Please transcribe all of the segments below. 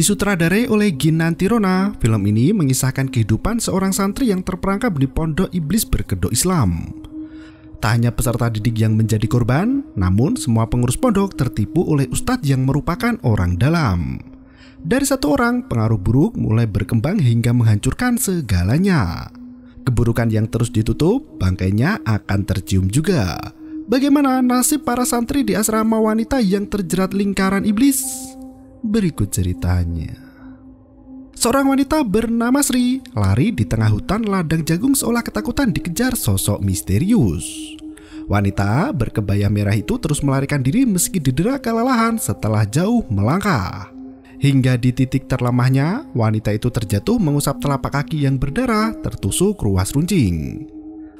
Disutradarai oleh Ginanti Rona, film ini mengisahkan kehidupan seorang santri yang terperangkap di pondok iblis berkedok Islam. Tak hanya peserta didik yang menjadi korban, namun semua pengurus pondok tertipu oleh ustadz yang merupakan orang dalam. Dari satu orang, pengaruh buruk mulai berkembang hingga menghancurkan segalanya. Keburukan yang terus ditutup, bangkainya akan tercium juga. Bagaimana nasib para santri di asrama wanita yang terjerat lingkaran iblis? Berikut ceritanya. Seorang wanita bernama Sri lari di tengah hutan ladang jagung seolah ketakutan dikejar sosok misterius. Wanita berkebaya merah itu terus melarikan diri meski didera kelelahan setelah jauh melangkah. Hingga di titik terlemahnya, wanita itu terjatuh mengusap telapak kaki yang berdarah tertusuk ruas runcing.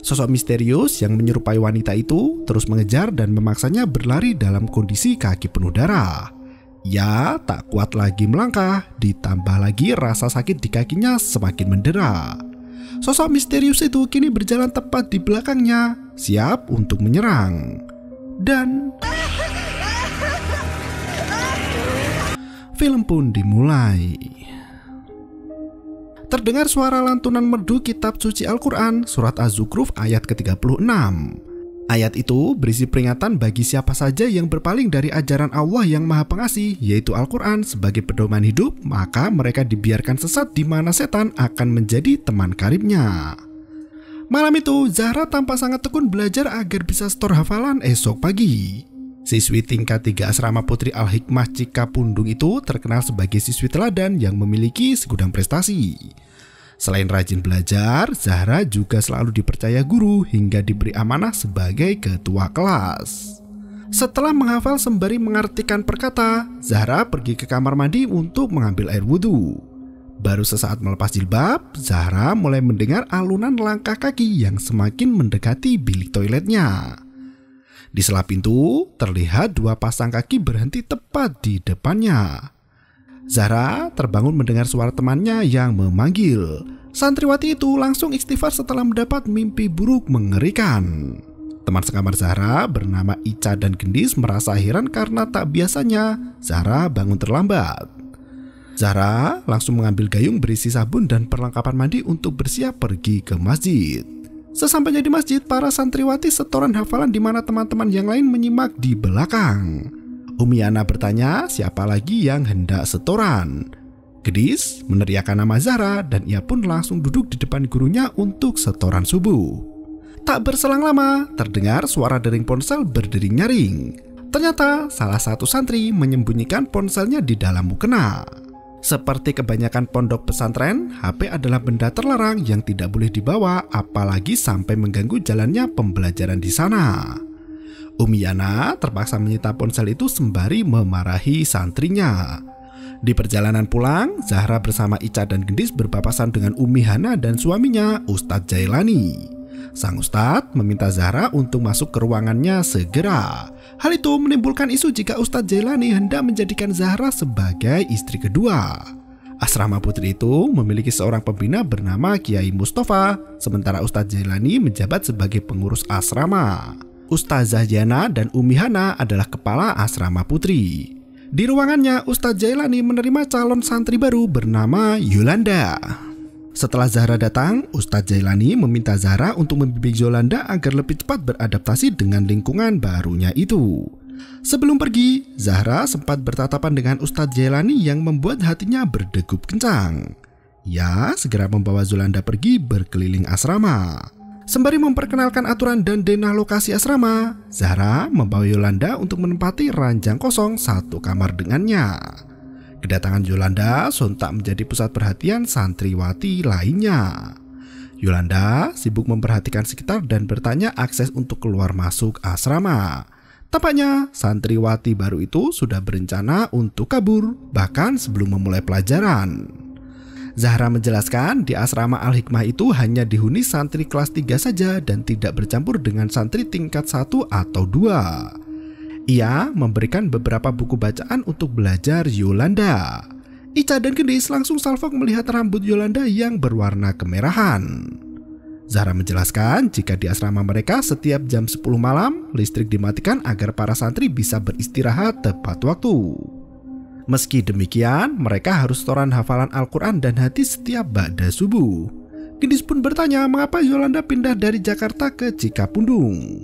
Sosok misterius yang menyerupai wanita itu terus mengejar dan memaksanya berlari dalam kondisi kaki penuh darah. Ya, tak kuat lagi melangkah, ditambah lagi rasa sakit di kakinya semakin mendera. Sosok misterius itu kini berjalan tepat di belakangnya, siap untuk menyerang. Dan film pun dimulai. Terdengar suara lantunan merdu kitab suci Al-Quran, surat Az-Zukhruf ayat ke-36. Ayat itu berisi peringatan bagi siapa saja yang berpaling dari ajaran Allah yang Maha Pengasih, yaitu Al-Quran, sebagai pedoman hidup, maka mereka dibiarkan sesat di mana setan akan menjadi teman karibnya. Malam itu, Zahra tampak sangat tekun belajar agar bisa setor hafalan esok pagi. Siswi tingkat 3 asrama putri Al-Hikmah Cikapundung itu terkenal sebagai siswi teladan yang memiliki segudang prestasi. Selain rajin belajar, Zahra juga selalu dipercaya guru hingga diberi amanah sebagai ketua kelas. Setelah menghafal sembari mengartikan perkata, Zahra pergi ke kamar mandi untuk mengambil air wudhu. Baru sesaat melepas jilbab, Zahra mulai mendengar alunan langkah kaki yang semakin mendekati bilik toiletnya. Di sela pintu, terlihat dua pasang kaki berhenti tepat di depannya. Zahra terbangun mendengar suara temannya yang memanggil. Santriwati itu langsung istighfar setelah mendapat mimpi buruk mengerikan. Teman sekamar Zahra bernama Ica dan Gendis merasa heran karena tak biasanya Zahra bangun terlambat. Zahra langsung mengambil gayung berisi sabun dan perlengkapan mandi untuk bersiap pergi ke masjid. Sesampainya di masjid, para santriwati setoran hafalan di mana teman-teman yang lain menyimak di belakang. Umi Ana bertanya siapa lagi yang hendak setoran. Gedis meneriakkan nama Zara dan ia pun langsung duduk di depan gurunya untuk setoran subuh. Tak berselang lama, terdengar suara dering ponsel berdering nyaring. Ternyata salah satu santri menyembunyikan ponselnya di dalam mukena. Seperti kebanyakan pondok pesantren, HP adalah benda terlarang yang tidak boleh dibawa apalagi sampai mengganggu jalannya pembelajaran di sana. Umi Yana terpaksa menyita ponsel itu sembari memarahi santrinya. Di perjalanan pulang, Zahra bersama Ica dan Gendis berpapasan dengan Umi Hana dan suaminya, Ustadz Jailani. Sang Ustadz meminta Zahra untuk masuk ke ruangannya segera. Hal itu menimbulkan isu jika Ustadz Jailani hendak menjadikan Zahra sebagai istri kedua. Asrama putri itu memiliki seorang pembina bernama Kiai Mustafa, sementara Ustadz Jailani menjabat sebagai pengurus asrama. Ustazah Jana dan Umi Hana adalah kepala asrama putri. Di ruangannya, Ustaz Jailani menerima calon santri baru bernama Yolanda. Setelah Zahra datang, Ustadz Jailani meminta Zahra untuk membimbing Yolanda agar lebih cepat beradaptasi dengan lingkungan barunya itu. Sebelum pergi, Zahra sempat bertatapan dengan Ustadz Jailani yang membuat hatinya berdegup kencang. Ya, segera membawa Yolanda pergi berkeliling asrama. Sembari memperkenalkan aturan dan denah lokasi asrama, Zahra membawa Yolanda untuk menempati ranjang kosong satu kamar dengannya. Kedatangan Yolanda sontak menjadi pusat perhatian santriwati lainnya. Yolanda sibuk memperhatikan sekitar dan bertanya akses untuk keluar masuk asrama. Tampaknya santriwati baru itu sudah berencana untuk kabur bahkan sebelum memulai pelajaran. Zahra menjelaskan di asrama Al-Hikmah itu hanya dihuni santri kelas 3 saja dan tidak bercampur dengan santri tingkat 1 atau 2. Ia memberikan beberapa buku bacaan untuk belajar Yolanda. Ica dan Gendis langsung salfok melihat rambut Yolanda yang berwarna kemerahan. Zahra menjelaskan jika di asrama mereka setiap jam 10 malam listrik dimatikan agar para santri bisa beristirahat tepat waktu. Meski demikian, mereka harus setoran hafalan Al-Quran dan hadis setiap ba'da subuh. Gendis pun bertanya mengapa Yolanda pindah dari Jakarta ke Cikapundung.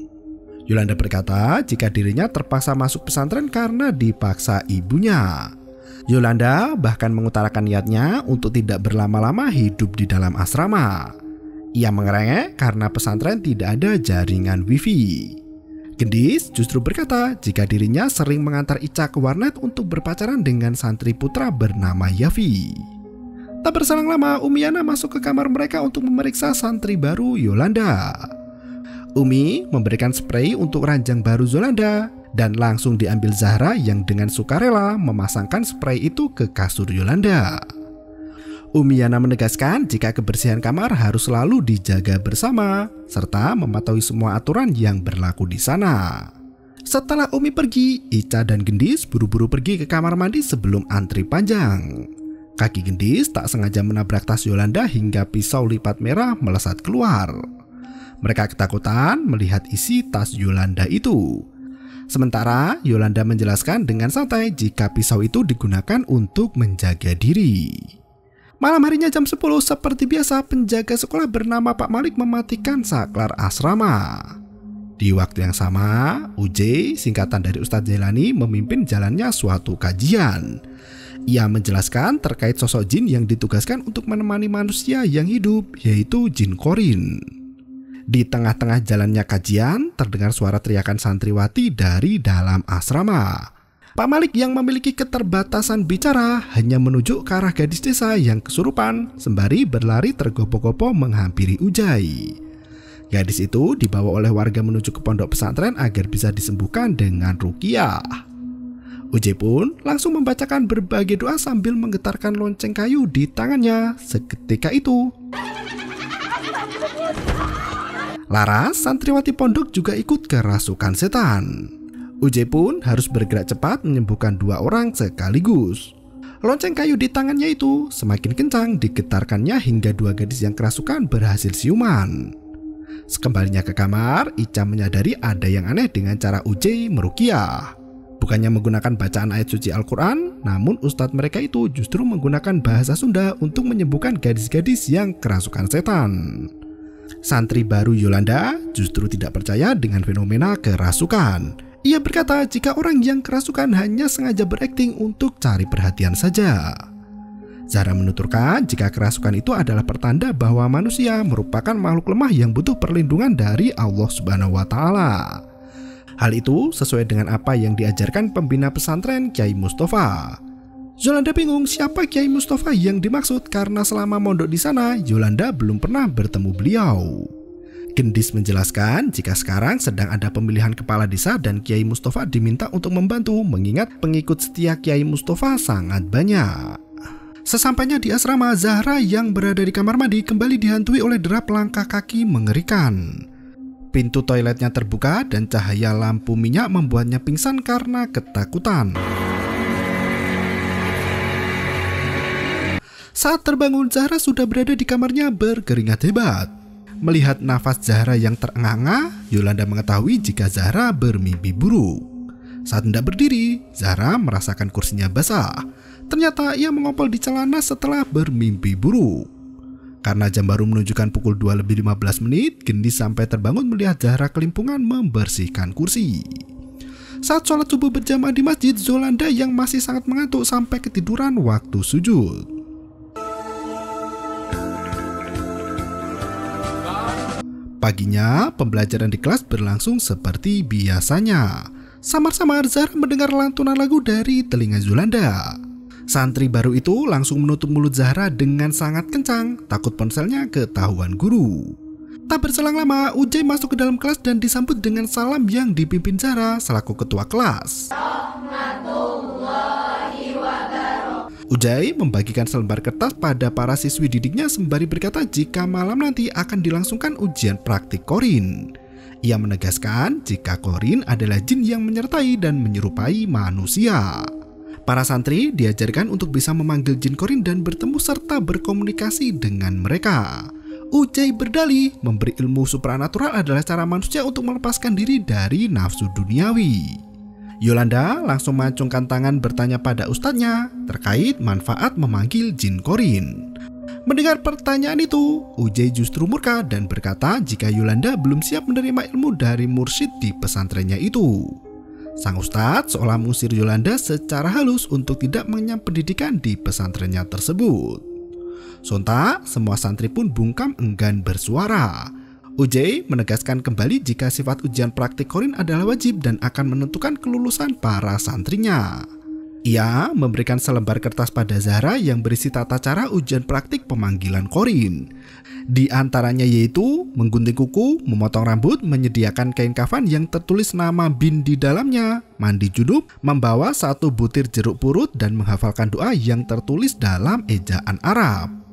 Yolanda berkata jika dirinya terpaksa masuk pesantren karena dipaksa ibunya. Yolanda bahkan mengutarakan niatnya untuk tidak berlama-lama hidup di dalam asrama. Ia mengerengek karena pesantren tidak ada jaringan wifi. Gendis justru berkata jika dirinya sering mengantar Ica ke warnet untuk berpacaran dengan santri putra bernama Yavi. Tak berselang lama, Umiana masuk ke kamar mereka untuk memeriksa santri baru Yolanda. Umi memberikan spray untuk ranjang baru Yolanda dan langsung diambil Zahra yang dengan sukarela memasangkan spray itu ke kasur Yolanda. Umiana menegaskan jika kebersihan kamar harus selalu dijaga bersama, serta mematuhi semua aturan yang berlaku di sana. Setelah Umi pergi, Ica dan Gendis buru-buru pergi ke kamar mandi sebelum antri panjang. Kaki Gendis tak sengaja menabrak tas Yolanda hingga pisau lipat merah melesat keluar. Mereka ketakutan melihat isi tas Yolanda itu. Sementara Yolanda menjelaskan dengan santai jika pisau itu digunakan untuk menjaga diri. Malam harinya jam 10 seperti biasa penjaga sekolah bernama Pak Malik mematikan saklar asrama. Di waktu yang sama, UJ, singkatan dari Ustadz Jelani, memimpin jalannya suatu kajian. Ia menjelaskan terkait sosok jin yang ditugaskan untuk menemani manusia yang hidup, yaitu jin korin. Di tengah-tengah jalannya kajian, terdengar suara teriakan santriwati dari dalam asrama. Pak Malik yang memiliki keterbatasan bicara hanya menuju ke arah gadis desa yang kesurupan sembari berlari tergopoh-gopoh menghampiri Ujai. Gadis itu dibawa oleh warga menuju ke pondok pesantren agar bisa disembuhkan dengan rukiah. Ujai pun langsung membacakan berbagai doa sambil menggetarkan lonceng kayu di tangannya. Seketika itu, Laras, santriwati pondok juga ikut kerasukan setan. Uje pun harus bergerak cepat menyembuhkan dua orang sekaligus. Lonceng kayu di tangannya itu semakin kencang digetarkannya hingga dua gadis yang kerasukan berhasil siuman. Sekembalinya ke kamar, Ica menyadari ada yang aneh dengan cara Uje merukiah. Bukannya menggunakan bacaan ayat suci Al-Quran, namun ustadz mereka itu justru menggunakan bahasa Sunda untuk menyembuhkan gadis-gadis yang kerasukan setan. Santri baru Yolanda justru tidak percaya dengan fenomena kerasukan. Ia berkata jika orang yang kerasukan hanya sengaja berakting untuk cari perhatian saja. Zara menuturkan jika kerasukan itu adalah pertanda bahwa manusia merupakan makhluk lemah yang butuh perlindungan dari Allah Subhanahu wa taala. Hal itu sesuai dengan apa yang diajarkan pembina pesantren Kiai Mustafa. Yolanda bingung siapa Kiai Mustafa yang dimaksud karena selama mondok di sana Yolanda belum pernah bertemu beliau. Gendis menjelaskan jika sekarang sedang ada pemilihan kepala desa dan Kiai Mustafa diminta untuk membantu mengingat pengikut setia Kiai Mustafa sangat banyak. Sesampainya di asrama, Zahra yang berada di kamar mandi kembali dihantui oleh derap langkah kaki mengerikan. Pintu toiletnya terbuka dan cahaya lampu minyak membuatnya pingsan karena ketakutan. Saat terbangun, Zahra sudah berada di kamarnya berkeringat hebat. Melihat nafas Zahra yang terengah-engah, Yolanda mengetahui jika Zahra bermimpi buruk. Saat hendak berdiri, Zahra merasakan kursinya basah. Ternyata ia mengompol di celana setelah bermimpi buruk. Karena jam baru menunjukkan pukul 2 lebih 15 menit, Gendis sampai terbangun melihat Zahra kelimpungan membersihkan kursi. Saat sholat subuh berjamaah di masjid, Zolanda yang masih sangat mengantuk sampai ketiduran waktu sujud. Paginya, pembelajaran di kelas berlangsung seperti biasanya. Samar-samar Zara mendengar lantunan lagu dari telinga Zulanda. Santri baru itu langsung menutup mulut Zahra dengan sangat kencang, takut ponselnya ketahuan guru. Tak berselang lama, Ujai masuk ke dalam kelas dan disambut dengan salam yang dipimpin Zahra selaku ketua kelas. Ujai membagikan selembar kertas pada para siswi didiknya sembari berkata jika malam nanti akan dilangsungkan ujian praktik korin. Ia menegaskan jika korin adalah jin yang menyertai dan menyerupai manusia. Para santri diajarkan untuk bisa memanggil jin korin dan bertemu serta berkomunikasi dengan mereka. Ujai berdalih memberi ilmu supranatural adalah cara manusia untuk melepaskan diri dari nafsu duniawi. Yolanda langsung mengacungkan tangan bertanya pada ustadznya terkait manfaat memanggil jin korin. Mendengar pertanyaan itu, Ujai justru murka dan berkata jika Yolanda belum siap menerima ilmu dari mursyid di pesantrennya itu. Sang ustadz seolah mengusir Yolanda secara halus untuk tidak mengenyam pendidikan di pesantrennya tersebut. Sontak, semua santri pun bungkam enggan bersuara. Ujai menegaskan kembali jika sifat ujian praktik korin adalah wajib dan akan menentukan kelulusan para santrinya. Ia memberikan selembar kertas pada Zahra yang berisi tata cara ujian praktik pemanggilan korin. Di antaranya yaitu menggunting kuku, memotong rambut, menyediakan kain kafan yang tertulis nama bin di dalamnya, mandi junub, membawa satu butir jeruk purut dan menghafalkan doa yang tertulis dalam ejaan Arab.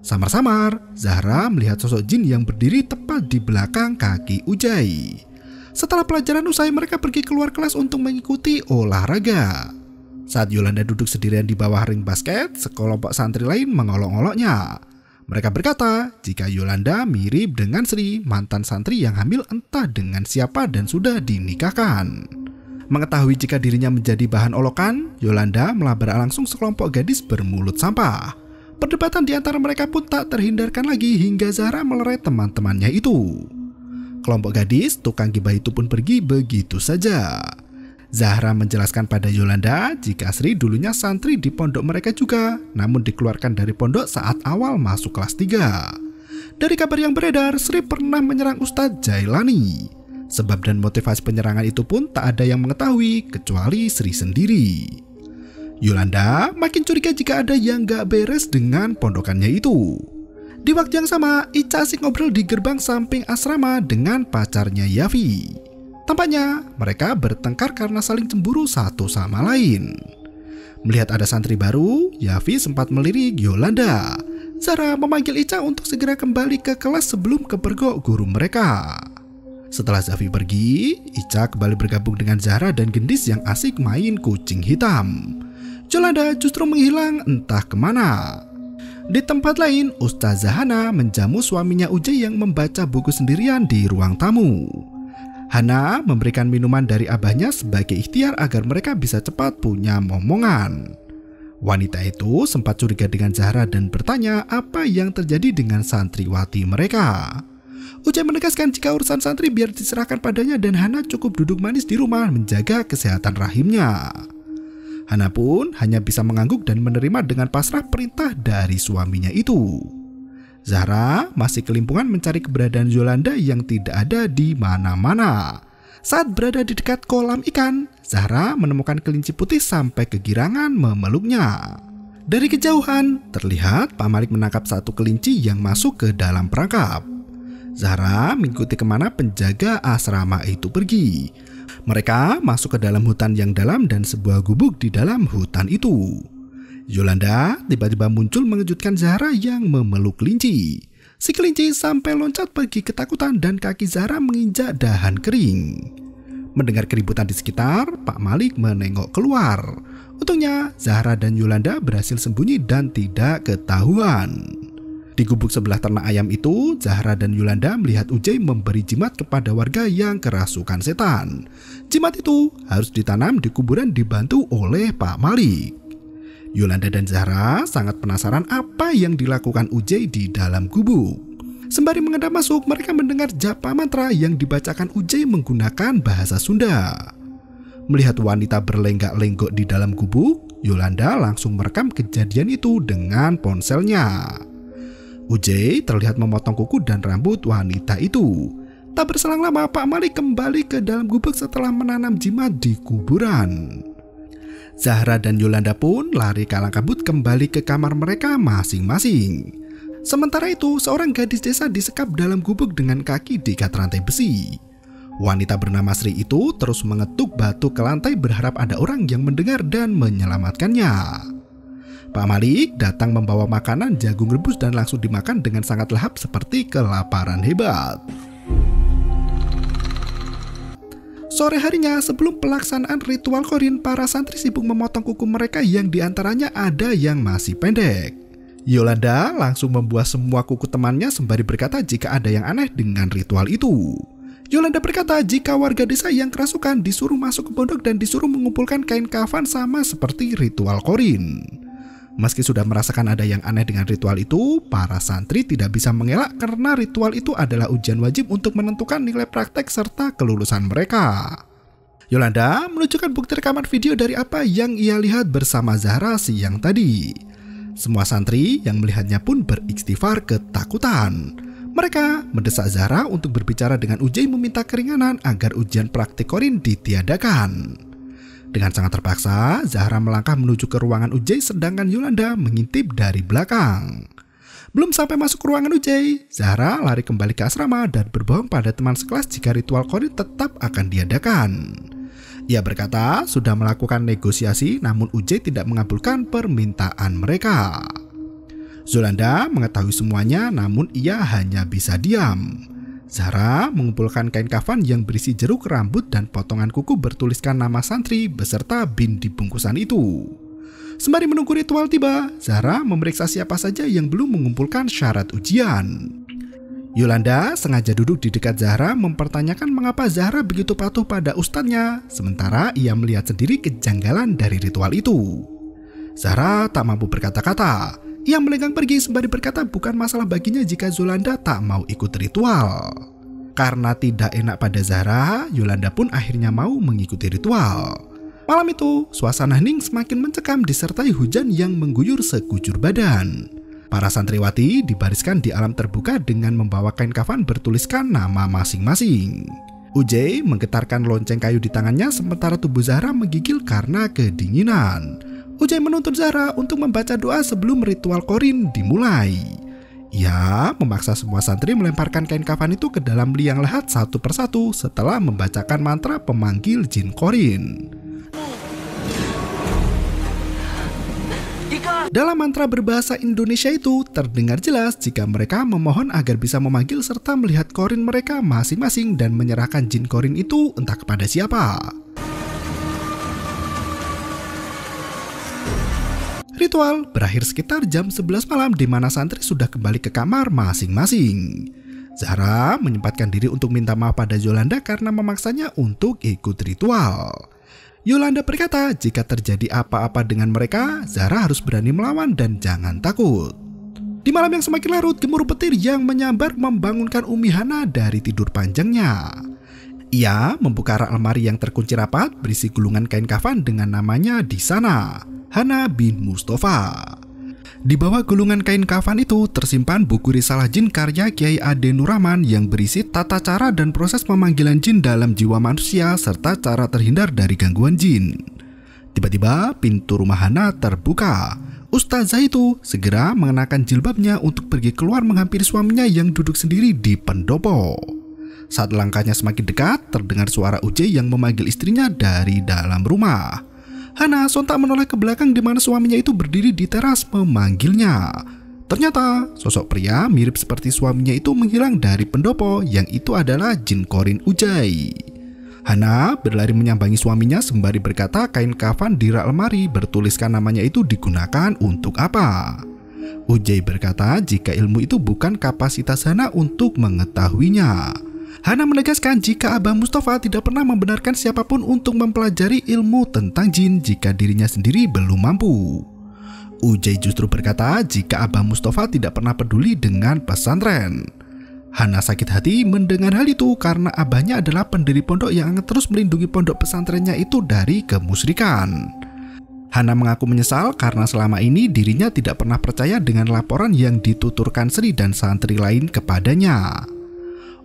Samar-samar, Zahra melihat sosok jin yang berdiri tepat di belakang kaki Ujai. Setelah pelajaran usai mereka pergi keluar kelas untuk mengikuti olahraga. Saat Yolanda duduk sendirian di bawah ring basket, sekelompok santri lain mengolok-oloknya. Mereka berkata jika Yolanda mirip dengan Sri, mantan santri yang hamil entah dengan siapa dan sudah dinikahkan. Mengetahui jika dirinya menjadi bahan olokan, Yolanda melabrak langsung sekelompok gadis bermulut sampah. Perdebatan di antara mereka pun tak terhindarkan lagi hingga Zahra melerai teman-temannya itu. Kelompok gadis tukang gibah itu pun pergi begitu saja. Zahra menjelaskan pada Yolanda jika Sri dulunya santri di pondok mereka juga, namun dikeluarkan dari pondok saat awal masuk kelas 3. Dari kabar yang beredar, Sri pernah menyerang Ustadz Jailani. Sebab dan motivasi penyerangan itu pun tak ada yang mengetahui kecuali Sri sendiri. Yolanda makin curiga jika ada yang gak beres dengan pondokannya itu. Di waktu yang sama, Ica asik ngobrol di gerbang samping asrama dengan pacarnya Yavi. Tampaknya mereka bertengkar karena saling cemburu satu sama lain. Melihat ada santri baru, Yavi sempat melirik Yolanda. Zara memanggil Ica untuk segera kembali ke kelas sebelum kepergok guru mereka. Setelah Zafi pergi, Ica kembali bergabung dengan Zara dan Gendis yang asik main kucing hitam. Yolanda justru menghilang entah ke mana. Di tempat lain, Ustazah Hana menjamu suaminya Uje yang membaca buku sendirian di ruang tamu. Hana memberikan minuman dari abahnya sebagai ikhtiar agar mereka bisa cepat punya momongan. Wanita itu sempat curiga dengan Zahra dan bertanya apa yang terjadi dengan santriwati mereka. Ujai menegaskan jika urusan santri biar diserahkan padanya dan Hana cukup duduk manis di rumah menjaga kesehatan rahimnya. Hana pun hanya bisa mengangguk dan menerima dengan pasrah perintah dari suaminya itu. Zahra masih kelimpungan mencari keberadaan Yolanda yang tidak ada di mana-mana. Saat berada di dekat kolam ikan, Zahra menemukan kelinci putih sampai kegirangan memeluknya. Dari kejauhan, terlihat Pak Malik menangkap satu kelinci yang masuk ke dalam perangkap. Zahra mengikuti ke mana penjaga asrama itu pergi. Mereka masuk ke dalam hutan yang dalam dan sebuah gubuk di dalam hutan itu. Yolanda tiba-tiba muncul mengejutkan Zahra yang memeluk kelinci. Si kelinci sampai loncat pergi ketakutan dan kaki Zahra menginjak dahan kering. Mendengar keributan di sekitar, Pak Malik menengok keluar. Untungnya, Zahra dan Yolanda berhasil sembunyi dan tidak ketahuan. Di gubuk sebelah ternak ayam itu, Zahra dan Yolanda melihat Ujai memberi jimat kepada warga yang kerasukan setan. Jimat itu harus ditanam di kuburan dibantu oleh Pak Malik. Yolanda dan Zahra sangat penasaran apa yang dilakukan Ujai di dalam gubuk. Sembari mengendap masuk, mereka mendengar japa mantra yang dibacakan Ujai menggunakan bahasa Sunda. Melihat wanita berlenggak-lenggok di dalam gubuk, Yolanda langsung merekam kejadian itu dengan ponselnya. Ujai terlihat memotong kuku dan rambut wanita itu. Tak berselang lama, Pak Malik kembali ke dalam gubuk setelah menanam jimat di kuburan. Zahra dan Yolanda pun lari kalang kabut kembali ke kamar mereka masing-masing. Sementara itu, seorang gadis desa disekap dalam gubuk dengan kaki diikat rantai besi. Wanita bernama Sri itu terus mengetuk batu ke lantai berharap ada orang yang mendengar dan menyelamatkannya. Pak Malik datang membawa makanan jagung rebus dan langsung dimakan dengan sangat lahap seperti kelaparan hebat. Sore harinya sebelum pelaksanaan ritual korin, para santri sibuk memotong kuku mereka yang di antaranya ada yang masih pendek. Yolanda langsung membuat semua kuku temannya sembari berkata jika ada yang aneh dengan ritual itu. Yolanda berkata jika warga desa yang kerasukan disuruh masuk ke pondok dan disuruh mengumpulkan kain kafan sama seperti ritual korin. Meski sudah merasakan ada yang aneh dengan ritual itu, para santri tidak bisa mengelak karena ritual itu adalah ujian wajib untuk menentukan nilai praktek serta kelulusan mereka. Yolanda menunjukkan bukti rekaman video dari apa yang ia lihat bersama Zahra siang tadi. Semua santri yang melihatnya pun beristighfar ketakutan. Mereka mendesak Zahra untuk berbicara dengan Ujai meminta keringanan agar ujian praktik korin ditiadakan. Dengan sangat terpaksa, Zahra melangkah menuju ke ruangan Ujai sedangkan Yolanda mengintip dari belakang. Belum sampai masuk ke ruangan Ujai, Zahra lari kembali ke asrama dan berbohong pada teman sekelas jika ritual korin tetap akan diadakan. Ia berkata sudah melakukan negosiasi namun Ujai tidak mengabulkan permintaan mereka. Zolanda mengetahui semuanya namun ia hanya bisa diam. Zahra mengumpulkan kain kafan yang berisi jeruk rambut dan potongan kuku bertuliskan nama santri beserta bin di bungkusan itu. Sembari menunggu ritual tiba, Zahra memeriksa siapa saja yang belum mengumpulkan syarat ujian. Yolanda sengaja duduk di dekat Zahra mempertanyakan mengapa Zahra begitu patuh pada ustadznya, sementara ia melihat sendiri kejanggalan dari ritual itu. Zahra tak mampu berkata-kata. Ia melenggang pergi sembari berkata bukan masalah baginya jika Yolanda tak mau ikut ritual. Karena tidak enak pada Zahra, Yolanda pun akhirnya mau mengikuti ritual. Malam itu, suasana hening semakin mencekam disertai hujan yang mengguyur sekujur badan. Para santriwati dibariskan di alam terbuka dengan membawa kain kafan bertuliskan nama masing-masing. Ujai menggetarkan lonceng kayu di tangannya sementara tubuh Zahra menggigil karena kedinginan. Ujai menuntut Zahra untuk membaca doa sebelum ritual korin dimulai. Ia memaksa semua santri melemparkan kain kafan itu ke dalam liang lahat satu persatu setelah membacakan mantra pemanggil jin korin. Dalam mantra berbahasa Indonesia itu terdengar jelas jika mereka memohon agar bisa memanggil serta melihat korin mereka masing-masing dan menyerahkan jin korin itu entah kepada siapa. Ritual berakhir sekitar jam 11 malam di mana santri sudah kembali ke kamar masing-masing. Zahra menyempatkan diri untuk minta maaf pada Yolanda karena memaksanya untuk ikut ritual. Yolanda berkata, jika terjadi apa-apa dengan mereka, Zara harus berani melawan dan jangan takut. Di malam yang semakin larut, gemuruh petir yang menyambar membangunkan Umi Hana dari tidur panjangnya. Ia membuka rak lemari yang terkunci rapat berisi gulungan kain kafan dengan namanya di sana, Hana bin Mustafa. Di bawah gulungan kain kafan itu tersimpan buku risalah jin karya Kiai Ade Nuraman yang berisi tata cara dan proses pemanggilan jin dalam jiwa manusia serta cara terhindar dari gangguan jin. Tiba-tiba pintu rumah Hana terbuka. Ustazah itu segera mengenakan jilbabnya untuk pergi keluar menghampiri suaminya yang duduk sendiri di pendopo. Saat langkahnya semakin dekat, terdengar suara Uje yang memanggil istrinya dari dalam rumah. Hana sontak menoleh ke belakang di mana suaminya itu berdiri di teras memanggilnya. Ternyata sosok pria mirip seperti suaminya itu menghilang dari pendopo yang itu adalah Jin Korin Ujai. Hana berlari menyambangi suaminya sembari berkata kain kafan di rak lemari bertuliskan namanya itu digunakan untuk apa. Ujai berkata jika ilmu itu bukan kapasitas Hana untuk mengetahuinya. Hana menegaskan jika Abah Mustafa tidak pernah membenarkan siapa pun untuk mempelajari ilmu tentang jin jika dirinya sendiri belum mampu. Ujai justru berkata jika Abah Mustafa tidak pernah peduli dengan pesantren. Hana sakit hati mendengar hal itu karena abahnya adalah pendiri pondok yang terus melindungi pondok pesantrennya itu dari kemusyrikan. Hana mengaku menyesal karena selama ini dirinya tidak pernah percaya dengan laporan yang dituturkan Sri dan santri lain kepadanya.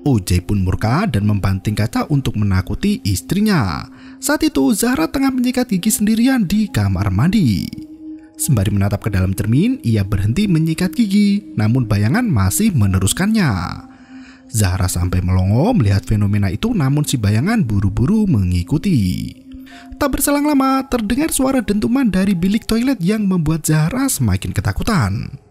Ujai pun murka dan membanting kaca untuk menakuti istrinya. Saat itu Zahra tengah menyikat gigi sendirian di kamar mandi. Sembari menatap ke dalam cermin, ia berhenti menyikat gigi, namun bayangan masih meneruskannya. Zahra sampai melongo melihat fenomena itu namun si bayangan buru-buru mengikuti. Tak berselang lama, terdengar suara dentuman dari bilik toilet yang membuat Zahra semakin ketakutan.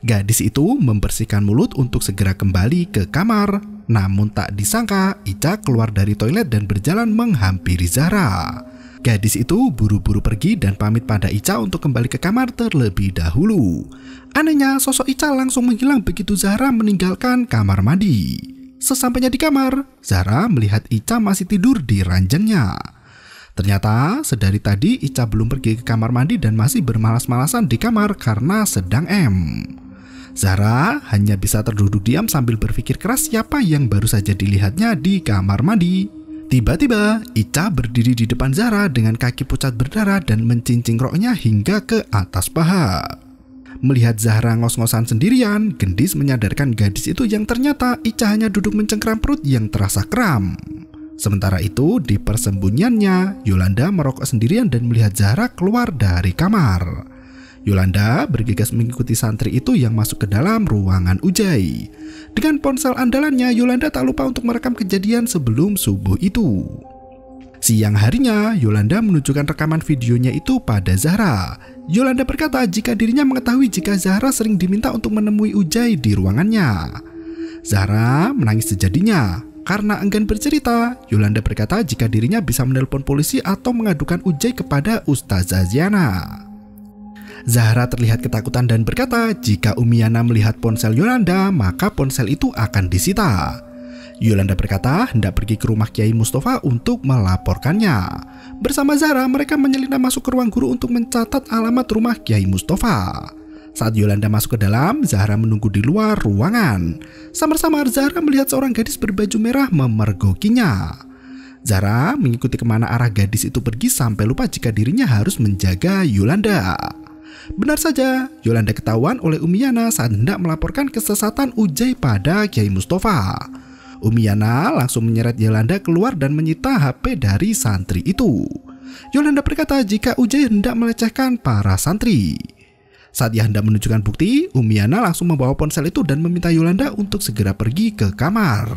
Gadis itu membersihkan mulut untuk segera kembali ke kamar. Namun tak disangka, Ica keluar dari toilet dan berjalan menghampiri Zara. Gadis itu buru-buru pergi dan pamit pada Ica untuk kembali ke kamar terlebih dahulu. Anehnya, sosok Ica langsung menghilang begitu Zara meninggalkan kamar mandi. Sesampainya di kamar, Zara melihat Ica masih tidur di ranjangnya. Ternyata sedari tadi Ica belum pergi ke kamar mandi dan masih bermalas-malasan di kamar karena sedang M. Zara hanya bisa terduduk diam sambil berpikir keras siapa yang baru saja dilihatnya di kamar mandi. Tiba-tiba, Ica berdiri di depan Zara dengan kaki pucat berdarah dan mencincing roknya hingga ke atas paha. Melihat Zahra ngos-ngosan sendirian, Gendis menyadarkan gadis itu yang ternyata Ica hanya duduk mencengkram perut yang terasa kram. Sementara itu, di persembunyiannya, Yolanda merokok sendirian dan melihat Zahra keluar dari kamar. Yolanda bergegas mengikuti santri itu yang masuk ke dalam ruangan Ujai. Dengan ponsel andalannya, Yolanda tak lupa untuk merekam kejadian sebelum subuh itu. Siang harinya, Yolanda menunjukkan rekaman videonya itu pada Zahra. Yolanda berkata jika dirinya mengetahui jika Zahra sering diminta untuk menemui Ujai di ruangannya. Zahra menangis sejadinya. Karena enggan bercerita, Yolanda berkata jika dirinya bisa menelpon polisi atau mengadukan Ujai kepada Ustazah Ziana. Zahra terlihat ketakutan dan berkata jika Umiana melihat ponsel Yolanda, maka ponsel itu akan disita. Yolanda berkata hendak pergi ke rumah Kiai Mustafa untuk melaporkannya. Bersama Zara, mereka menyelinap masuk ke ruang guru untuk mencatat alamat rumah Kiai Mustafa. Saat Yolanda masuk ke dalam, Zahra menunggu di luar ruangan. Samar-samar Zahra melihat seorang gadis berbaju merah memergokinya. Zara mengikuti ke mana arah gadis itu pergi sampai lupa jika dirinya harus menjaga Yolanda. Benar saja, Yolanda ketahuan oleh Umiana saat hendak melaporkan kesesatan Ujai pada Kiai Mustafa. Umiana langsung menyeret Yolanda keluar dan menyita HP dari santri itu. Yolanda berkata jika Ujai hendak melecehkan para santri. Saat ia hendak menunjukkan bukti, Umiana langsung membawa ponsel itu dan meminta Yolanda untuk segera pergi ke kamar.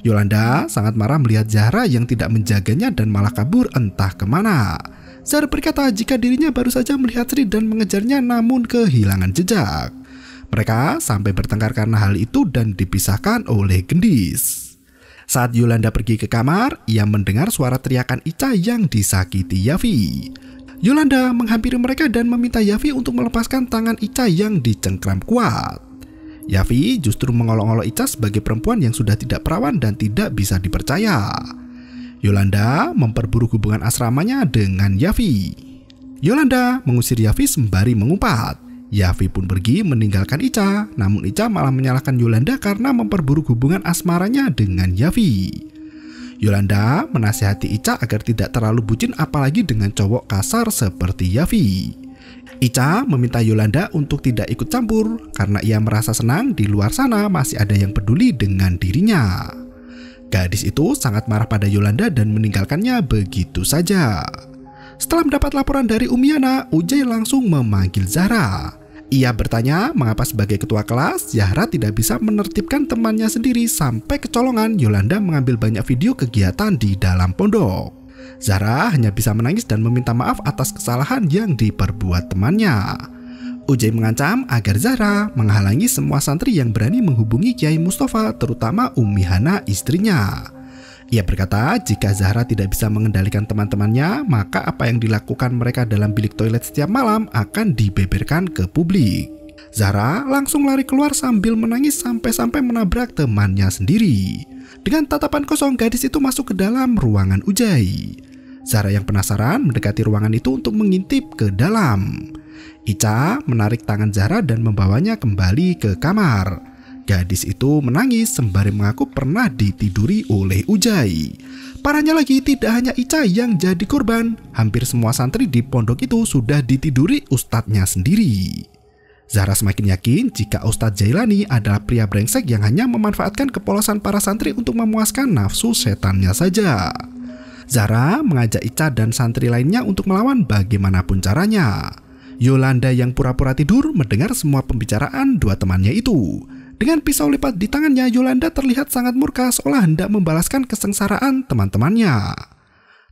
Yolanda sangat marah melihat Zahra yang tidak menjaganya dan malah kabur entah ke mana. Zahra berkata jika dirinya baru saja melihat Sri dan mengejarnya namun kehilangan jejak. Mereka sampai bertengkar karena hal itu dan dipisahkan oleh Gendis. Saat Yolanda pergi ke kamar, ia mendengar suara teriakan Ica yang disakiti Yavi. Yolanda menghampiri mereka dan meminta Yavi untuk melepaskan tangan Ica yang dicengkram kuat. Yavi justru mengolok-olok Ica sebagai perempuan yang sudah tidak perawan dan tidak bisa dipercaya. Yolanda memperburuk hubungan asramanya dengan Yavi. Yolanda mengusir Yavi sembari mengumpat. Yavi pun pergi meninggalkan Ica, namun Ica malah menyalahkan Yolanda karena memperburuk hubungan asmaranya dengan Yavi. Yolanda menasihati Ica agar tidak terlalu bucin apalagi dengan cowok kasar seperti Yavi. Ica meminta Yolanda untuk tidak ikut campur karena ia merasa senang di luar sana masih ada yang peduli dengan dirinya. Gadis itu sangat marah pada Yolanda dan meninggalkannya begitu saja. Setelah mendapat laporan dari Umiana, Ujai langsung memanggil Zara. Ia bertanya mengapa sebagai ketua kelas, Zahra tidak bisa menertibkan temannya sendiri sampai kecolongan Yolanda mengambil banyak video kegiatan di dalam pondok. Zahra hanya bisa menangis dan meminta maaf atas kesalahan yang diperbuat temannya. Ujai mengancam agar Zahra menghalangi semua santri yang berani menghubungi Kiai Mustafa, terutama Umi Hana istrinya. Ia berkata, jika Zahra tidak bisa mengendalikan teman-temannya, maka apa yang dilakukan mereka dalam bilik toilet setiap malam akan dibeberkan ke publik. Zahra langsung lari keluar sambil menangis sampai-sampai menabrak temannya sendiri. Dengan tatapan kosong, gadis itu masuk ke dalam ruangan Ujai. Zahra yang penasaran mendekati ruangan itu untuk mengintip ke dalam. Ica menarik tangan Zahra dan membawanya kembali ke kamar. Gadis itu menangis sembari mengaku pernah ditiduri oleh Ujai. Parahnya lagi tidak hanya Ica yang jadi korban, hampir semua santri di pondok itu sudah ditiduri ustadznya sendiri. Zahra semakin yakin jika Ustadz Jailani adalah pria brengsek yang hanya memanfaatkan kepolosan para santri untuk memuaskan nafsu setannya saja. Zahra mengajak Ica dan santri lainnya untuk melawan bagaimanapun caranya. Yolanda yang pura-pura tidur mendengar semua pembicaraan dua temannya itu. Dengan pisau lipat di tangannya, Yolanda terlihat sangat murka seolah hendak membalaskan kesengsaraan teman-temannya.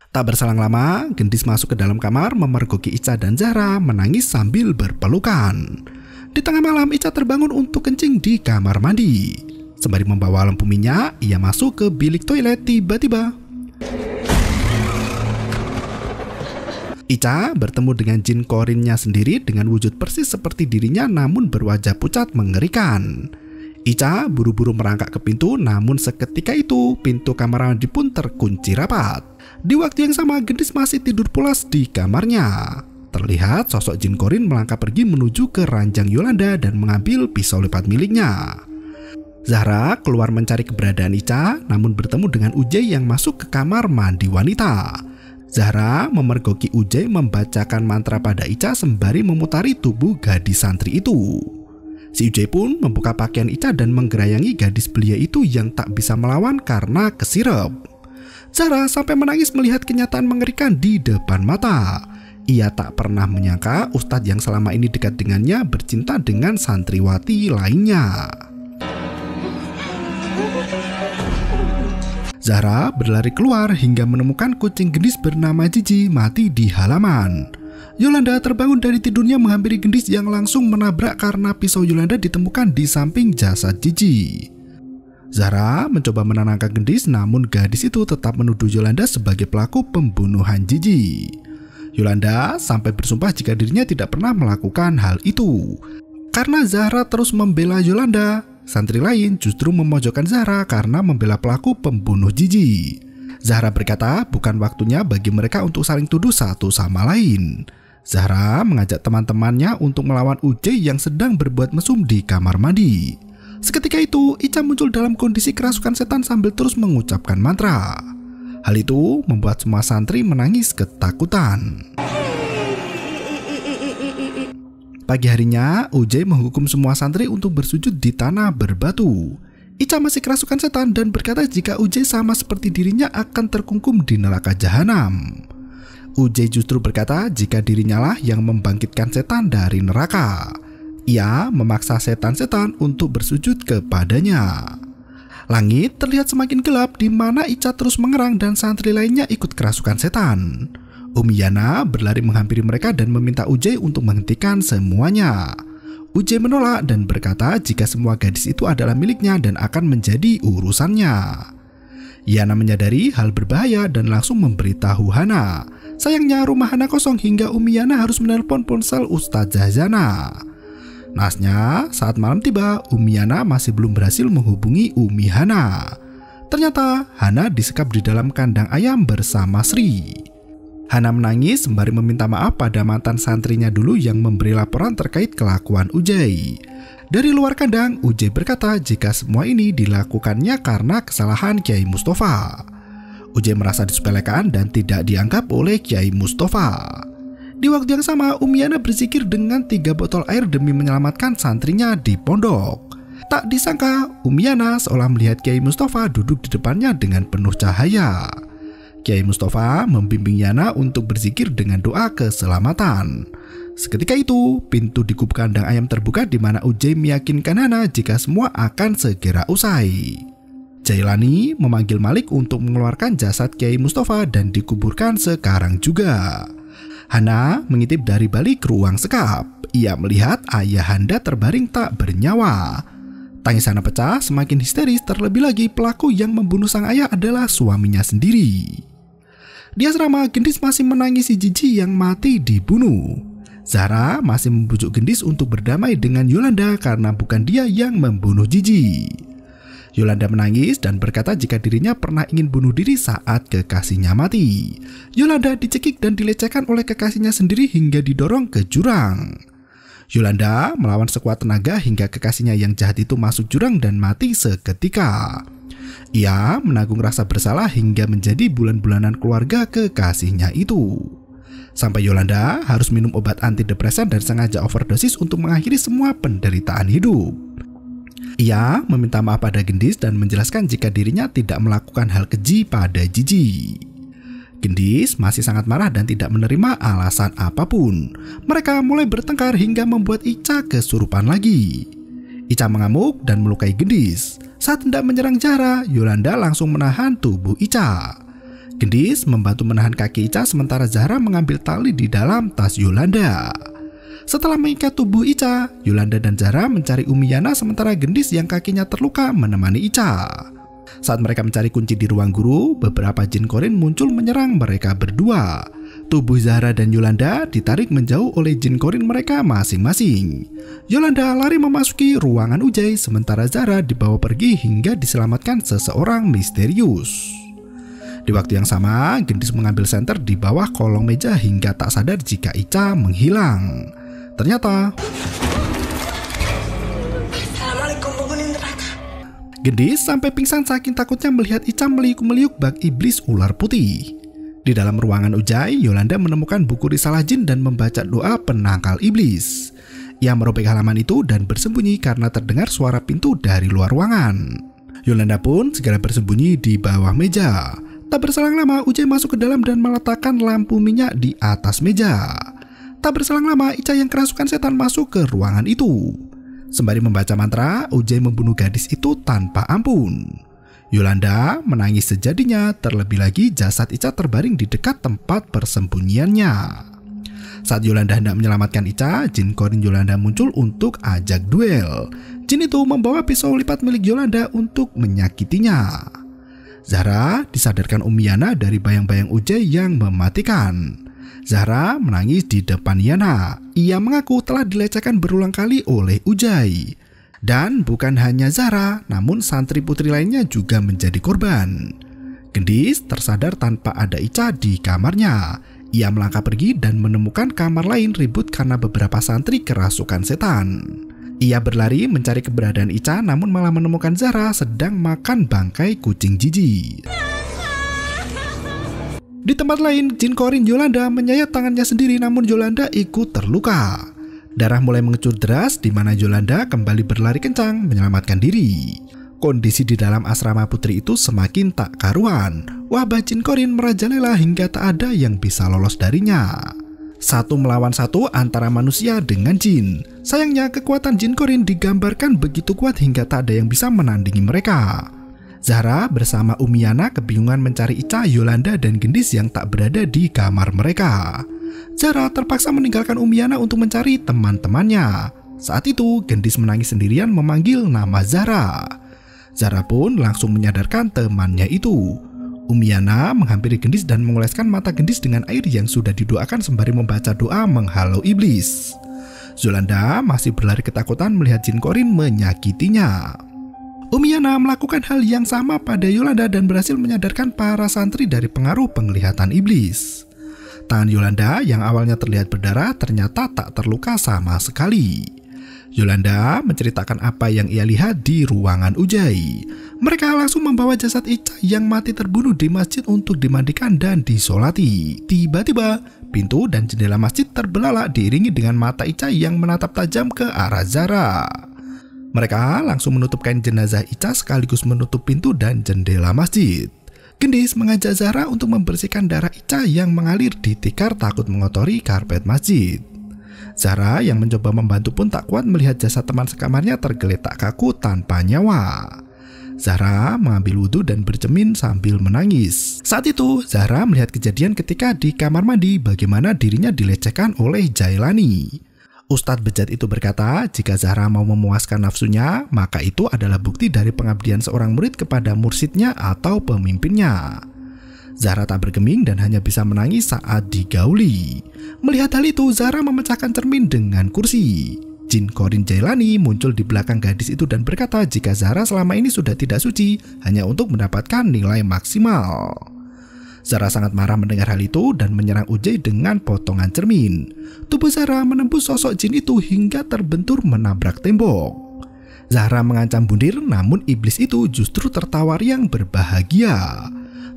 Tak berselang lama, Gendis masuk ke dalam kamar memergoki Ica dan Zara menangis sambil berpelukan. Di tengah malam, Ica terbangun untuk kencing di kamar mandi. Sembari membawa lampu minyak, ia masuk ke bilik toilet tiba-tiba. Ica bertemu dengan jin korinnya sendiri dengan wujud persis seperti dirinya namun berwajah pucat mengerikan. Ica buru-buru merangkak ke pintu namun seketika itu pintu kamar mandi pun terkunci rapat. Di waktu yang sama gendis masih tidur pulas di kamarnya. Terlihat sosok Jin Korin melangkah pergi menuju ke ranjang Yolanda dan mengambil pisau lipat miliknya. Zahra keluar mencari keberadaan Ica, namun bertemu dengan Ujai yang masuk ke kamar mandi wanita. Zahra memergoki Ujai membacakan mantra pada Ica sembari memutari tubuh gadis santri itu. Si Ujai pun membuka pakaian Ica dan menggerayangi gadis belia itu yang tak bisa melawan karena kesirep. Zahra sampai menangis melihat kenyataan mengerikan di depan mata. Ia tak pernah menyangka Ustadz yang selama ini dekat dengannya bercinta dengan santriwati lainnya. Zahra berlari keluar hingga menemukan kucing gendis bernama Cici mati di halaman. Yolanda terbangun dari tidurnya menghampiri gendis yang langsung menabrak karena pisau Yolanda ditemukan di samping jasad Cici. Zahra mencoba menenangkan gendis namun gadis itu tetap menuduh Yolanda sebagai pelaku pembunuhan Cici. Yolanda sampai bersumpah jika dirinya tidak pernah melakukan hal itu. Karena Zahra terus membela Yolanda, santri lain justru memojokkan Zahra karena membela pelaku pembunuh Jiji. Zahra berkata bukan waktunya bagi mereka untuk saling tuduh satu sama lain. Zahra mengajak teman-temannya untuk melawan Uje yang sedang berbuat mesum di kamar mandi. Seketika itu, Ica muncul dalam kondisi kerasukan setan sambil terus mengucapkan mantra. Hal itu membuat semua santri menangis ketakutan. Pagi harinya, Ujai menghukum semua santri untuk bersujud di tanah berbatu. Ica masih kerasukan setan dan berkata jika Ujai sama seperti dirinya akan terkungkum di neraka jahanam. Ujai justru berkata jika dirinya lah yang membangkitkan setan dari neraka. Ia memaksa setan-setan untuk bersujud kepadanya. Langit terlihat semakin gelap di mana Ica terus mengerang dan santri lainnya ikut kerasukan setan. Umi Yana berlari menghampiri mereka dan meminta Ujai untuk menghentikan semuanya. Ujai menolak dan berkata jika semua gadis itu adalah miliknya dan akan menjadi urusannya. Yana menyadari hal berbahaya dan langsung memberitahu Hana. Sayangnya rumah Hana kosong hingga Umi Yana harus menelpon ponsel Ustazah Zana. Nasnya, saat malam tiba, Umi Hana masih belum berhasil menghubungi Umi Hana. Ternyata Hana disekap di dalam kandang ayam bersama Sri. Hana menangis sembari meminta maaf pada mantan santrinya dulu yang memberi laporan terkait kelakuan Ujai. Dari luar kandang, Ujai berkata jika semua ini dilakukannya karena kesalahan Kiai Mustafa. Ujai merasa disepelekan dan tidak dianggap oleh Kiai Mustafa. Di waktu yang sama, Umiana berzikir dengan tiga botol air demi menyelamatkan santrinya di pondok. Tak disangka, Umiana seolah melihat Kiai Mustafa duduk di depannya dengan penuh cahaya. Kiai Mustafa membimbing Yana untuk berzikir dengan doa keselamatan. Seketika itu, pintu di gub kandang ayam terbuka di mana Ujai meyakinkan Hana jika semua akan segera usai. Jailani memanggil Malik untuk mengeluarkan jasad Kiai Mustafa dan dikuburkan sekarang juga. Hana mengintip dari balik ruang sekap. Ia melihat ayahanda terbaring tak bernyawa. Tangis pecah semakin histeris terlebih lagi pelaku yang membunuh sang ayah adalah suaminya sendiri. Di asrama, Gendis masih menangisi Jiji yang mati dibunuh. Zara masih membujuk Gendis untuk berdamai dengan Yolanda karena bukan dia yang membunuh Jiji. Yolanda menangis dan berkata jika dirinya pernah ingin bunuh diri saat kekasihnya mati. Yolanda dicekik dan dilecehkan oleh kekasihnya sendiri hingga didorong ke jurang. Yolanda melawan sekuat tenaga hingga kekasihnya yang jahat itu masuk jurang dan mati seketika. Ia menanggung rasa bersalah hingga menjadi bulan-bulanan keluarga kekasihnya itu. Sampai Yolanda harus minum obat antidepresan dan sengaja overdosis untuk mengakhiri semua penderitaan hidup. Ia meminta maaf pada Gendis dan menjelaskan jika dirinya tidak melakukan hal keji pada Jiji. Gendis masih sangat marah dan tidak menerima alasan apa pun. Mereka mulai bertengkar hingga membuat Ica kesurupan lagi. Ica mengamuk dan melukai Gendis. Saat hendak menyerang Jara, Yolanda langsung menahan tubuh Ica. Gendis membantu menahan kaki Ica sementara Zahra mengambil tali di dalam tas Yolanda. Setelah mengikat tubuh Ica, Yolanda dan Zara mencari Umiyana sementara Gendis yang kakinya terluka menemani Ica. Saat mereka mencari kunci di ruang guru, beberapa jin korin muncul menyerang mereka berdua. Tubuh Zahra dan Yolanda ditarik menjauh oleh jin korin mereka masing-masing. Yolanda lari memasuki ruangan Ujai sementara Zahra dibawa pergi hingga diselamatkan seseorang misterius. Di waktu yang sama, Gendis mengambil senter di bawah kolong meja hingga tak sadar jika Ica menghilang. Ternyata Gendis sampai pingsan saking takutnya melihat Ica meliuk-meliuk bak iblis ular putih. Di dalam ruangan Ujai, Yolanda menemukan buku risalah jin dan membaca doa penangkal iblis. Ia merobek halaman itu dan bersembunyi karena terdengar suara pintu dari luar ruangan. Yolanda pun segera bersembunyi di bawah meja. Tak berselang lama, Ujai masuk ke dalam dan meletakkan lampu minyak di atas meja. Tak berselang lama, Ica yang kerasukan setan masuk ke ruangan itu. Sembari membaca mantra, Ujai membunuh gadis itu tanpa ampun. Yolanda menangis sejadinya, terlebih lagi jasad Ica terbaring di dekat tempat persembunyiannya. Saat Yolanda hendak menyelamatkan Ica, Jin Korin Yolanda muncul untuk ajak duel. Jin itu membawa pisau lipat milik Yolanda untuk menyakitinya. Zahra disadarkan Umiana dari bayang-bayang Ujai yang mematikan. Zahra menangis di depan Yana. Ia mengaku telah dilecehkan berulang kali oleh Ujai. Dan bukan hanya Zara, namun santri putri lainnya juga menjadi korban. Gendis tersadar tanpa ada Ica di kamarnya. Ia melangkah pergi dan menemukan kamar lain ribut karena beberapa santri kerasukan setan. Ia berlari mencari keberadaan Ica namun malah menemukan Zara sedang makan bangkai kucing jijik. Di tempat lain, Jin Korin Yolanda menyayat tangannya sendiri namun Yolanda ikut terluka. Darah mulai mengecut deras di mana Yolanda kembali berlari kencang menyelamatkan diri. Kondisi di dalam asrama putri itu semakin tak karuan. Wabah Jin Korin merajalela hingga tak ada yang bisa lolos darinya. Satu melawan satu antara manusia dengan jin. Sayangnya kekuatan Jin Korin digambarkan begitu kuat hingga tak ada yang bisa menandingi mereka. Zahra bersama Umiana kebingungan mencari Ica, Yolanda, dan Gendis yang tak berada di kamar mereka. Zara terpaksa meninggalkan Umiana untuk mencari teman-temannya. Saat itu, Gendis menangis sendirian memanggil nama Zara. Zara pun langsung menyadarkan temannya itu. Umiana menghampiri Gendis dan mengoleskan mata Gendis dengan air yang sudah didoakan sembari membaca doa menghalau iblis. Zulanda masih berlari ketakutan melihat Jin Korin menyakitinya. Umiana melakukan hal yang sama pada Yolanda dan berhasil menyadarkan para santri dari pengaruh penglihatan iblis. Tangan Yolanda yang awalnya terlihat berdarah ternyata tak terluka sama sekali. Yolanda menceritakan apa yang ia lihat di ruangan Ujai. Mereka langsung membawa jasad Ica yang mati terbunuh di masjid untuk dimandikan dan disolati. Tiba-tiba, pintu dan jendela masjid terbelalak diiringi dengan mata Ica yang menatap tajam ke arah Zara. Mereka langsung menutup kain jenazah Ica sekaligus menutup pintu dan jendela masjid. Gendis mengajak Zara untuk membersihkan darah Ica yang mengalir di tikar takut mengotori karpet masjid. Zara yang mencoba membantu pun tak kuat melihat jasad teman sekamarnya tergeletak kaku tanpa nyawa. Zara mengambil wudhu dan bercemin sambil menangis. Saat itu, Zara melihat kejadian ketika di kamar mandi bagaimana dirinya dilecehkan oleh Jailani. Ustadz bejat itu berkata, jika Zahra mau memuaskan nafsunya, maka itu adalah bukti dari pengabdian seorang murid kepada mursidnya atau pemimpinnya. Zahra tak bergeming dan hanya bisa menangis saat digauli. Melihat hal itu, Zahra memecahkan cermin dengan kursi. Jin Korin Jailani muncul di belakang gadis itu dan berkata jika Zahra selama ini sudah tidak suci hanya untuk mendapatkan nilai maksimal. Zara sangat marah mendengar hal itu dan menyerang Ujai dengan potongan cermin. Tubuh Zara menembus sosok jin itu hingga terbentur menabrak tembok. Zahra mengancam bundir, namun iblis itu justru tertawa yang berbahagia.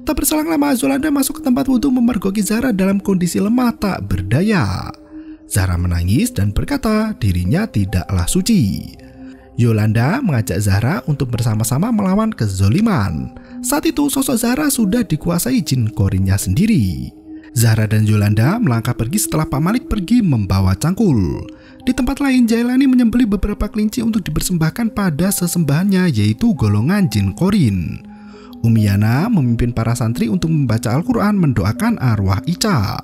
Tak berselang lama, Zolanda masuk ke tempat wudhu memergoki Zara dalam kondisi lemah tak berdaya. Zara menangis dan berkata dirinya tidaklah suci. Yolanda mengajak Zahra untuk bersama-sama melawan kezoliman. Saat itu sosok Zahra sudah dikuasai jin korinnya sendiri. Zahra dan Yolanda melangkah pergi setelah Pak Malik pergi membawa cangkul. Di tempat lain, Jailani menyembeli beberapa kelinci untuk dipersembahkan pada sesembahannya yaitu golongan jin korin. Umiana memimpin para santri untuk membaca Al-Quran mendoakan arwah Ica.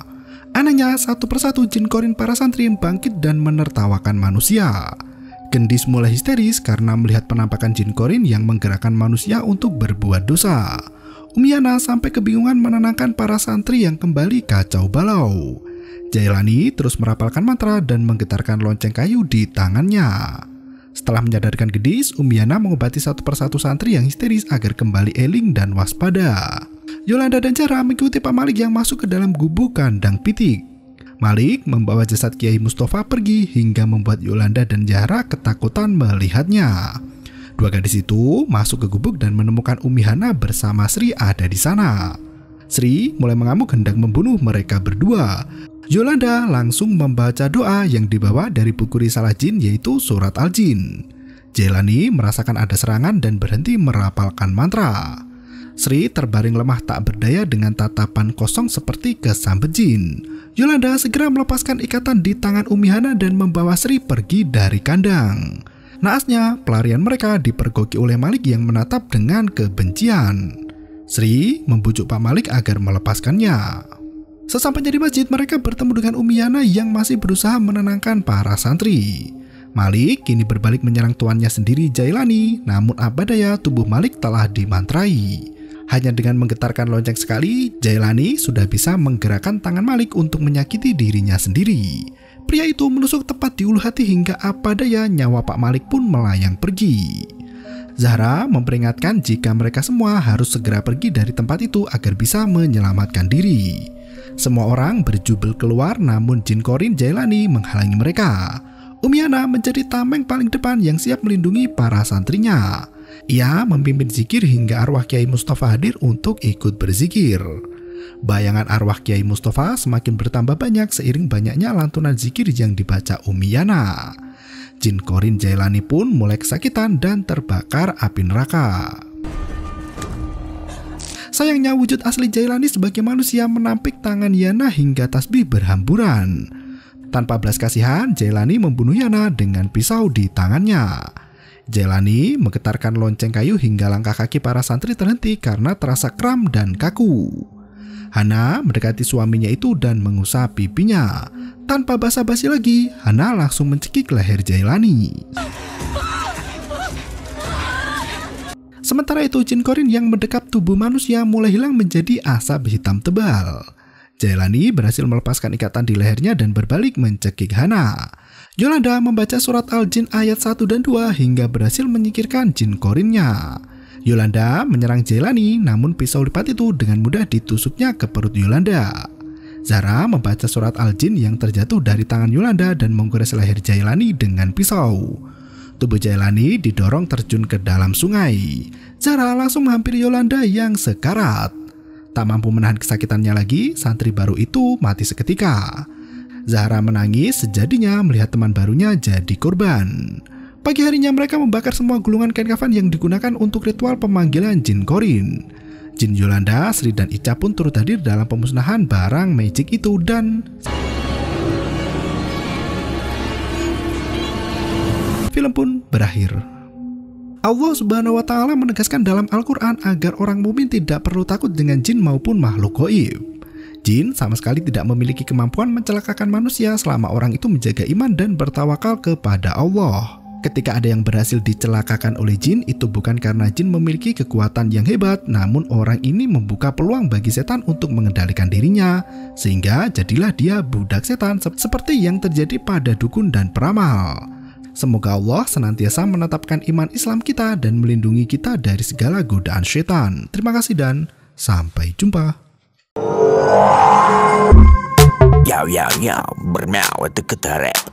Anehnya, satu persatu jin korin para santri bangkit dan menertawakan manusia. Gendis mulai histeris karena melihat penampakan jin korin yang menggerakkan manusia untuk berbuat dosa. Umiana sampai kebingungan menenangkan para santri yang kembali kacau balau. Jailani terus merapalkan mantra dan menggetarkan lonceng kayu di tangannya. Setelah menyadarkan Gedis, Umiana mengobati satu persatu santri yang histeris agar kembali eling dan waspada. Yolanda dan Jara mengikuti Pak Malik yang masuk ke dalam gubuk kandang pitik. Malik membawa jasad Kiai Mustafa pergi hingga membuat Yolanda dan Jara ketakutan melihatnya. Dua gadis itu masuk ke gubuk dan menemukan Umihana bersama Sri ada di sana. Sri mulai mengamuk hendak membunuh mereka berdua. Yolanda langsung membaca doa yang dibawa dari buku risalah jin yaitu surat al-jin. Jelani merasakan ada serangan dan berhenti merapalkan mantra. Sri terbaring lemah tak berdaya dengan tatapan kosong seperti kesambet jin. Yolanda segera melepaskan ikatan di tangan Umihana dan membawa Sri pergi dari kandang. Naasnya, pelarian mereka dipergoki oleh Malik yang menatap dengan kebencian. Sri membujuk Pak Malik agar melepaskannya. Sesampainya di masjid, mereka bertemu dengan Umiyana yang masih berusaha menenangkan para santri. Malik kini berbalik menyerang tuannya sendiri Jailani, namun apa daya tubuh Malik telah dimantrai. Hanya dengan menggetarkan lonceng sekali, Jailani sudah bisa menggerakkan tangan Malik untuk menyakiti dirinya sendiri. Pria itu menusuk tepat di ulu hati hingga apa daya nyawa Pak Malik pun melayang pergi. Zahra memperingatkan jika mereka semua harus segera pergi dari tempat itu agar bisa menyelamatkan diri. Semua orang berjubel keluar namun Jin Korin Jailani menghalangi mereka. Umiana menjadi tameng paling depan yang siap melindungi para santrinya. Ia memimpin zikir hingga arwah Kiai Mustafa hadir untuk ikut berzikir. Bayangan arwah Kiai Mustafa semakin bertambah banyak seiring banyaknya lantunan zikir yang dibaca Umiyana. Jin Korin Jailani pun mulai kesakitan dan terbakar api neraka. Sayangnya wujud asli Jailani sebagai manusia menampik tangan Yana hingga tasbih berhamburan. Tanpa belas kasihan, Jailani membunuh Yana dengan pisau di tangannya. Jailani menggetarkan lonceng kayu hingga langkah kaki para santri terhenti karena terasa kram dan kaku. Hana mendekati suaminya itu dan mengusap pipinya. Tanpa basa-basi lagi, Hana langsung mencekik leher Jailani. Sementara itu, Jin Korin yang mendekap tubuh manusia mulai hilang menjadi asap hitam tebal. Jailani berhasil melepaskan ikatan di lehernya dan berbalik mencekik Hana. Yolanda membaca surat Al-Jin ayat 1 dan 2 hingga berhasil menyingkirkan Jin Korinnya. Yolanda menyerang Jelani, namun pisau lipat itu dengan mudah ditusuknya ke perut Yolanda. Zara membaca surat Al-Jin yang terjatuh dari tangan Yolanda dan menggores leher Jailani dengan pisau. Tubuh Jailani didorong terjun ke dalam sungai. Zara langsung menghampiri Yolanda yang sekarat. Tak mampu menahan kesakitannya lagi, santri baru itu mati seketika. Zahra menangis sejadinya melihat teman barunya jadi korban. Pagi harinya mereka membakar semua gulungan kain kafan yang digunakan untuk ritual pemanggilan Jin Korin. Jin Yolanda, Sri dan Ica pun turut hadir dalam pemusnahan barang magic itu dan film pun berakhir. Allah Subhanahu wa taala menegaskan dalam Al-Qur'an agar orang mukmin tidak perlu takut dengan jin maupun makhluk gaib. Jin sama sekali tidak memiliki kemampuan mencelakakan manusia selama orang itu menjaga iman dan bertawakal kepada Allah. Ketika ada yang berhasil dicelakakan oleh jin, itu bukan karena jin memiliki kekuatan yang hebat, namun orang ini membuka peluang bagi setan untuk mengendalikan dirinya, sehingga jadilah dia budak setan seperti yang terjadi pada dukun dan peramal. Semoga Allah senantiasa menetapkan iman Islam kita dan melindungi kita dari segala godaan setan. Terima kasih dan sampai jumpa. Яу-яу-яу, брмяу, это Катарэп